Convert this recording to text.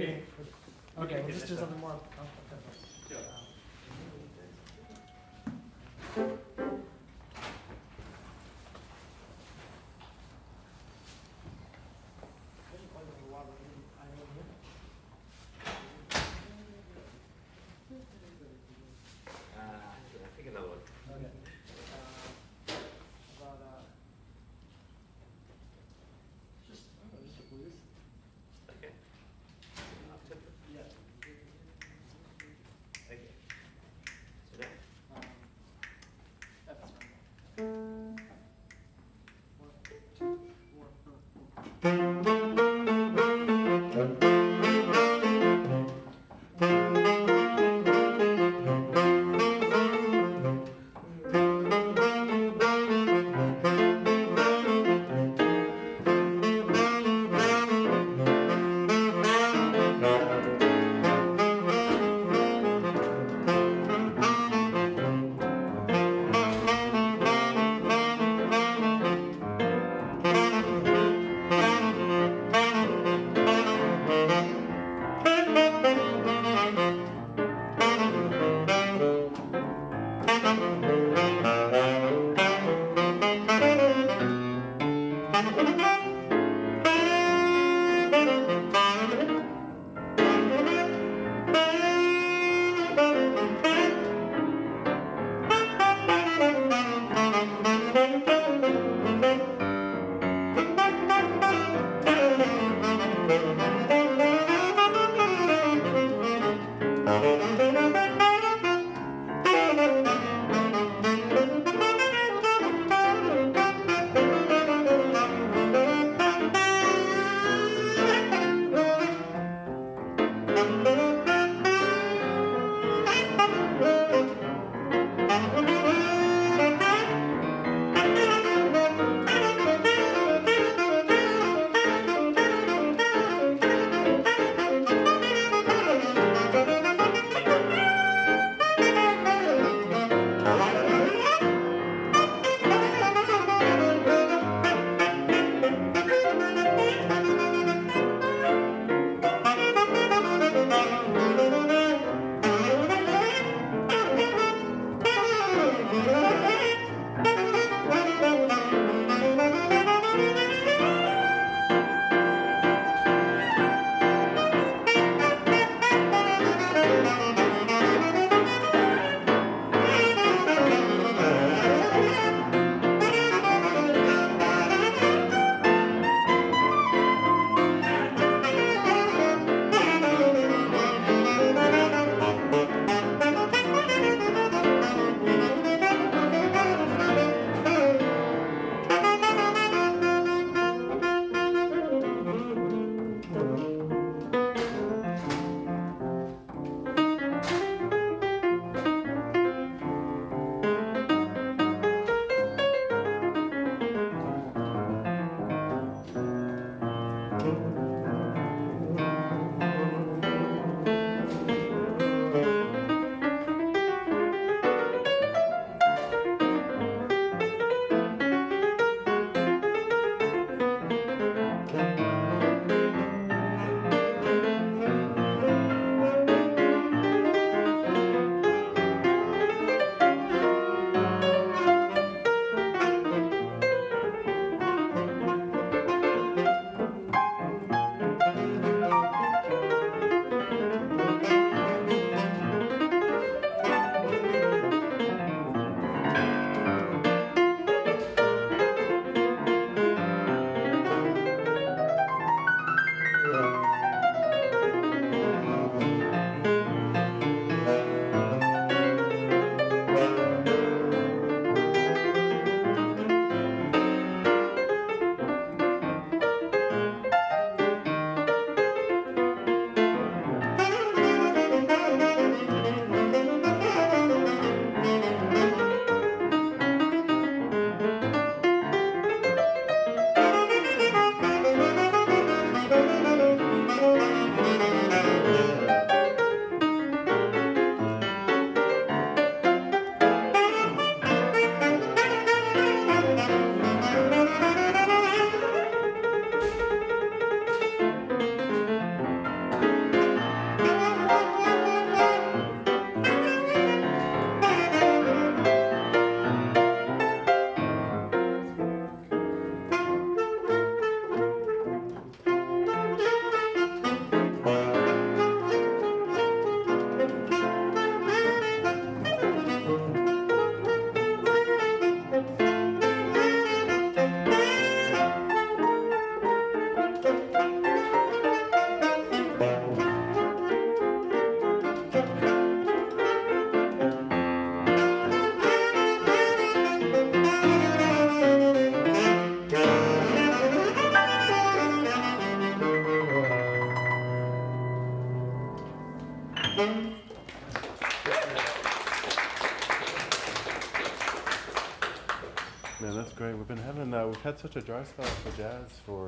Okay. okay we'll just do something more. Oh, okay. Yeah. Um, Man, that's great. We've been having uh, we've had such a dry spell for jazz for